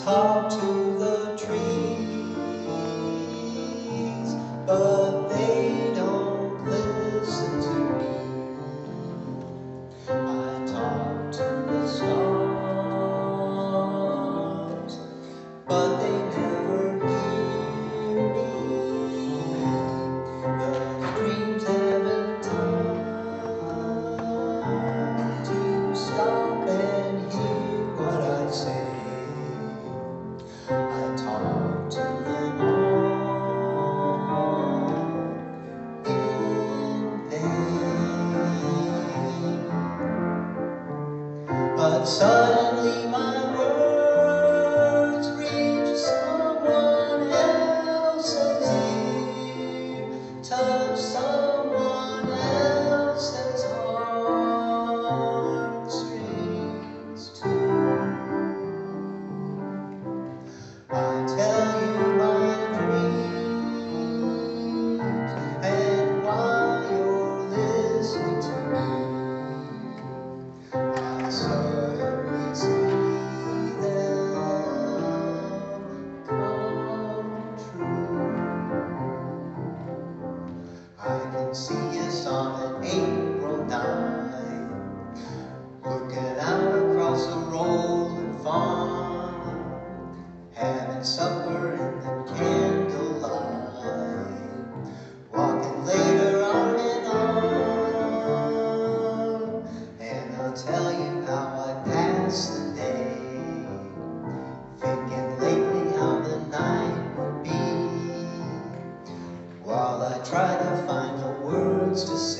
It's to Suddenly see us on an April night, looking out across a rolling farm, having supper in the candlelight, walking later arm in arm, and I'll tell you how I passed the day, thinking lately how the night would be, while I try to find to say.